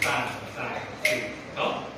三、三、四走